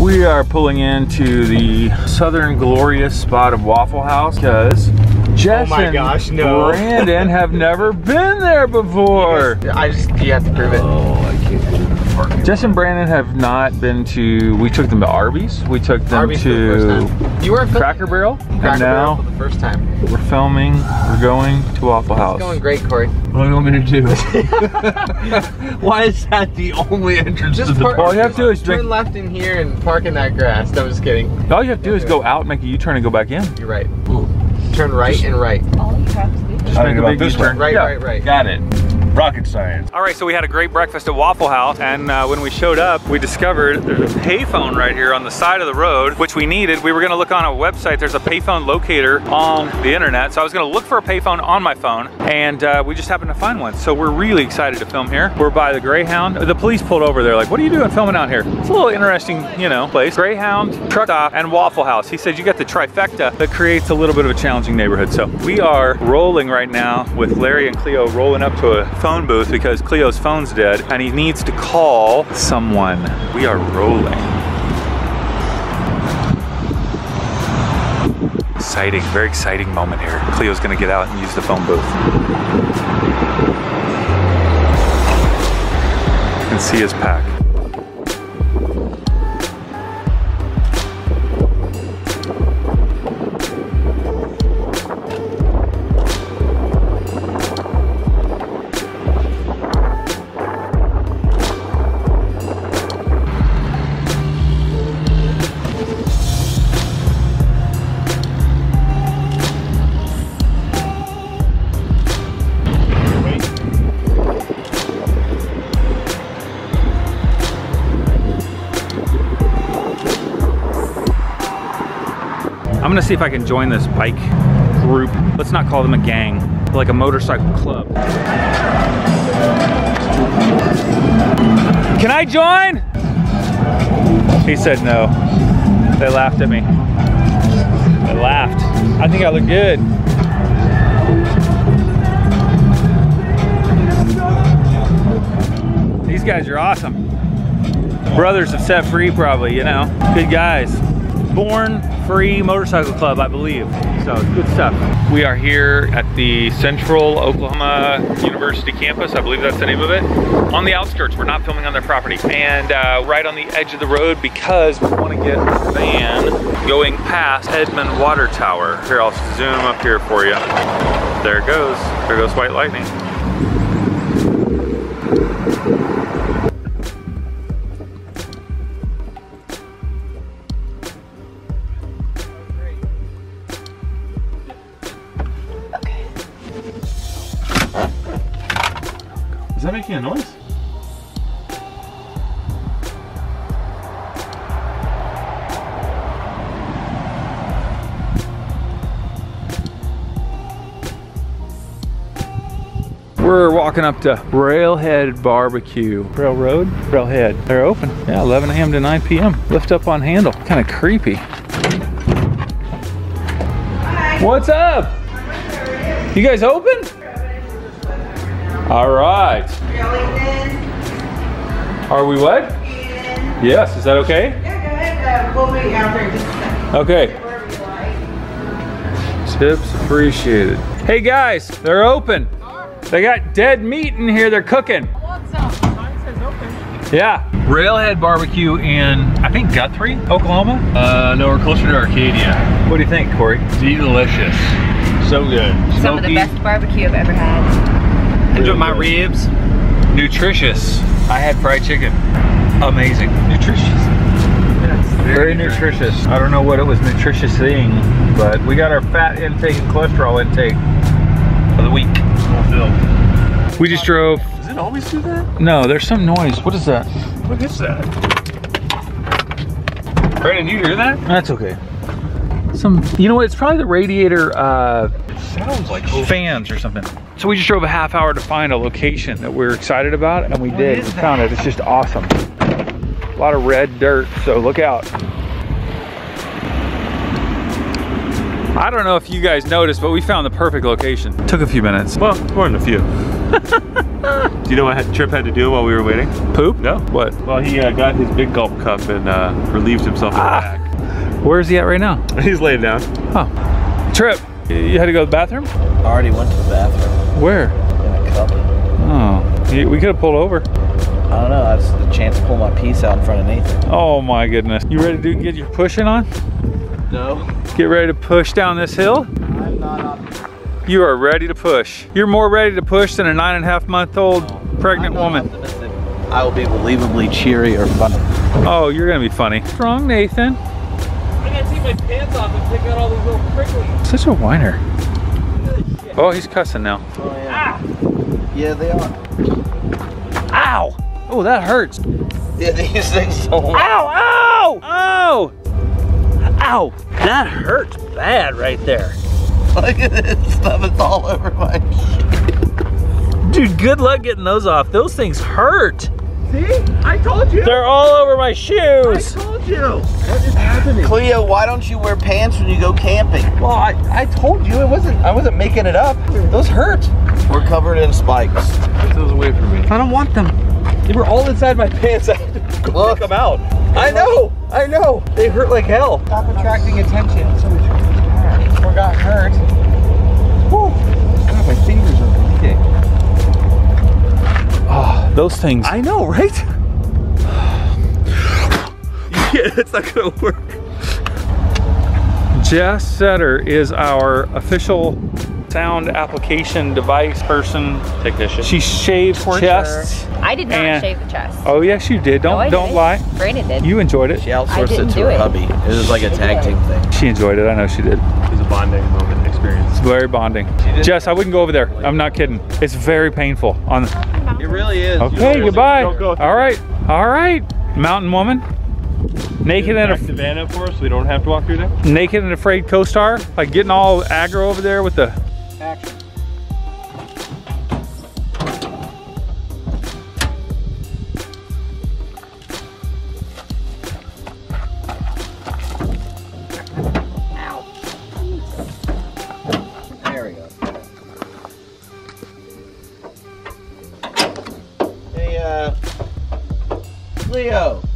We are pulling into the southern glorious spot of Waffle House because Jess Oh my and gosh, no. Brandon have never been there before. I just, you have to prove it. Oh, Jess and Brandon have not been to, we took them to Arby's, we took them Arby's for the to. You were filming Cracker Barrel, Cracker and Barrel now for the first time. we're filming, we're going to Waffle House. It's going great, Cory. What do you want me to do? Why is that the only entrance Just to the park- All you have to do is Turn drink, left in here and park in that grass. No, I'm just kidding. all you have to do is go out, make a U-turn and go back in. You're right. Turn right and right. All you have to do. Just I make a big U-turn. Right, Yeah. right, right. Got it. Rocket science. All right, so we had a great breakfast at Waffle House, and uh, when we showed up, we discovered there's a payphone right here on the side of the road, which we needed. We were gonna look on a website. There's a payphone locator on the internet, so I was gonna look for a payphone on my phone, and uh, we just happened to find one. So we're really excited to film here. We're by the Greyhound. The police pulled over. They're like, "What are you doing filming out here?" It's a little interesting, you know, place. Greyhound, truck stop, and Waffle House. He said you got the trifecta that creates a little bit of a challenging neighborhood. So we are rolling right now with Larry and Cleo rolling up to a phone booth because Cleo's phone's dead and he needs to call someone. We are rolling. Exciting, very exciting moment here. Cleo's gonna get out and use the phone booth. You can see his pack. I'm gonna see if I can join this bike group. Let's not call them a gang, like a motorcycle club. Can I join? He said no. They laughed at me. They laughed. I think I look good. These guys are awesome. Brothers of Set Free, probably, you know. Good guys. Born Free Motorcycle Club, I believe. So good stuff. We are here at the Central Oklahoma University campus. I believe that's the name of it. On the outskirts, we're not filming on their property. And uh, right on the edge of the road because we want to get a van going past Edmond Water Tower. Here, I'll zoom up here for you. There it goes. There goes White Lightning. Making a noise? We're walking up to Railhead Barbecue. Railroad? Railhead. They're open. Yeah, 11 a.m. to 9 p.m. Lift up on handle. Kind of creepy. What's up? You guys open? All right. Are we what? Yes, is that okay? Yeah, go ahead. Uh, we'll meet out there in just a second. Okay. Wherever you like. Tips appreciated. Hey guys, they're open. They got dead meat in here they're cooking. Yeah. Railhead Barbecue in, I think Guthrie, Oklahoma. Uh, no, we're closer to Arcadia. What do you think, Cory? Delicious. So good. Some of the best barbecue I've ever had. Enjoy my ribs. Nutritious. I had fried chicken. Amazing. Nutritious. Very nutritious. I don't know what it was nutritious thing, but we got our fat intake and cholesterol intake for the week. We just drove. Does it always do that? No, there's some noise. What is that? What is that? Brandon, you hear that? That's okay. Some, you know what? It's probably the radiator uh, It sounds like fans or something. So we just drove a half hour to find a location that we are excited about, and we did. is We found it. It's just awesome. A lot of red dirt, so look out. I don't know if you guys noticed, but we found the perfect location. Took a few minutes. Well, more than a few. Do you know what Tripp had to do while we were waiting? Poop? No. What? Well, he uh, got his big gulp cup and uh, relieved himself in Ah. the back. Where's he at right now? He's laying down. Oh. Tripp, you had to go to the bathroom? I already went to the bathroom Where? in a cup. Oh, you- we could have pulled over. I don't know. That's the chance to pull my piece out in front of Nathan. Oh my goodness. You ready to get your pushing on? No. Get ready to push down this hill? I'm not on. You are ready to push. You're more ready to push than a nine and a half month old pregnant I'm not woman. optimistic I will be believably cheery or funny. Oh, you're gonna be funny. Strong Nathan. I gotta take my pants off and pick out all these little pricklies. Such a whiner. Oh, he's cussing now. Oh, yeah. Ah. Yeah, they are. Ow! Oh, that hurts. Yeah, these things so Ow! Ow! Ow! Ow! That hurts bad right there. Look at this stuff. It's all over my Dude, good luck getting those off. Those things hurt. See? I told you. They're all over my shoes. I told you. What is happening? Cleo, why don't you wear pants when you go camping? Well, I, I told you it wasn't. I wasn't making it up. Those hurt. We're covered in spikes. Get those away from me. I don't want them. They were all inside my pants. I had to Look. pick them out. I know. I know. They hurt like hell. Stop attracting attention. Or got hurt. Those things. I know, right? yeah, it's not gonna work. Jess Setter is our official sound application device person. Technician. She shaves chests. I did not And- shave the chest. Oh yes, you did. Don't No, don't didn't. lie. Brandon did. You enjoyed it. She outsourced it to her it. hubby. It was like a tag team thing. She enjoyed it. I know she did. It was a bonding moment experience. It's very bonding. Jess, I wouldn't go over there. I'm not kidding. It's very painful. On. It really is. Okay, goodbye. Go All right, all right. Mountain woman, naked and Back the van up for us so we don't have to walk through there. naked and afraid co-star, like getting all aggro over there with the. There Hey, uh, Leo.